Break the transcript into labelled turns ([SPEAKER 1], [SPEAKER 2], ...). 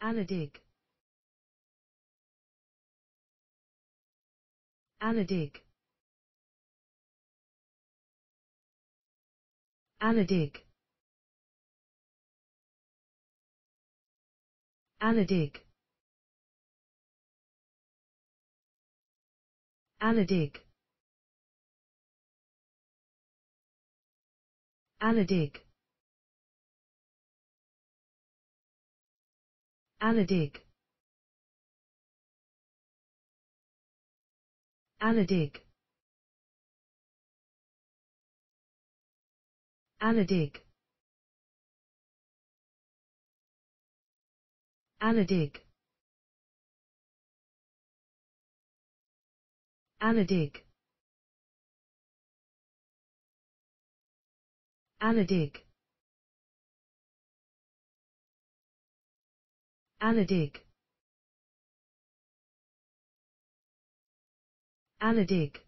[SPEAKER 1] Anadig. Anadig. Anadig. Anadig. Anadig. Anadig. Aladig. Aladig. Aladig. Aladig. Aladig. Aladig. Anadig. Anadig.